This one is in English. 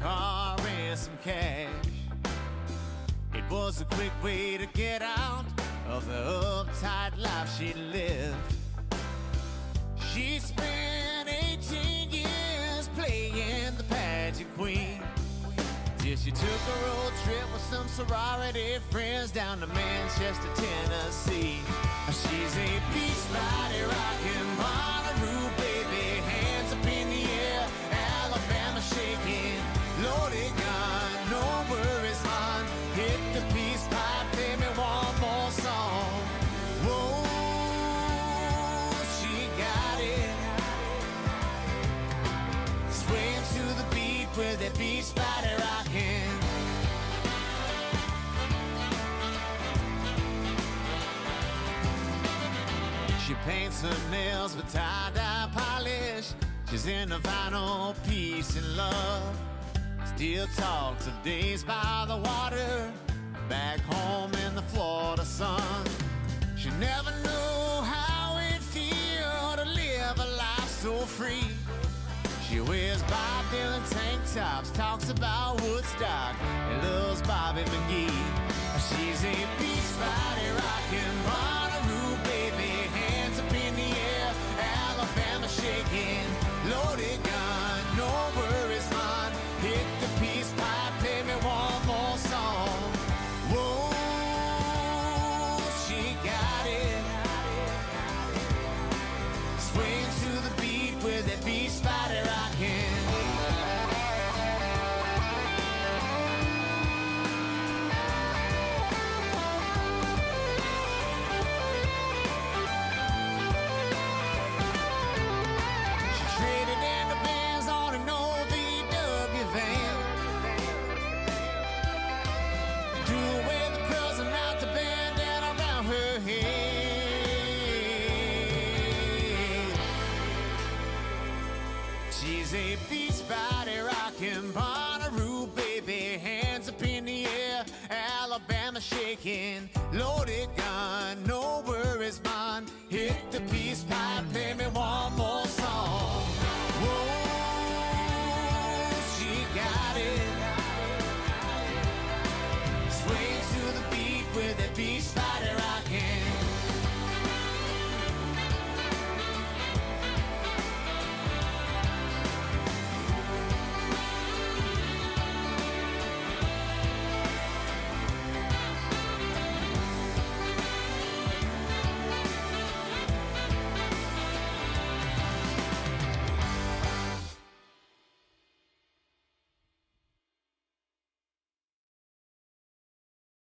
car and some cash. It was a quick way to get out of the uptight life she lived. She spent 18 years playing the pageant queen. Till she took a road trip with some sorority friends down to Manchester, Tennessee. She's a beach body rocking Bonnaroo, that beach body rocking. She paints her nails with tie-dye polish. She's in the final peace and love. Still talks of days by the water, back home in the Florida sun. She never knew how it feel to live a life so free. She wears Bob Dylan tank tops, talks about Woodstock, and loves Bobby McGee. She's a beach body rocking Bonnaroo, baby. Hands up in the air, Alabama shaking. Loaded gun, no worries, man. Hit the peace pipe, me one more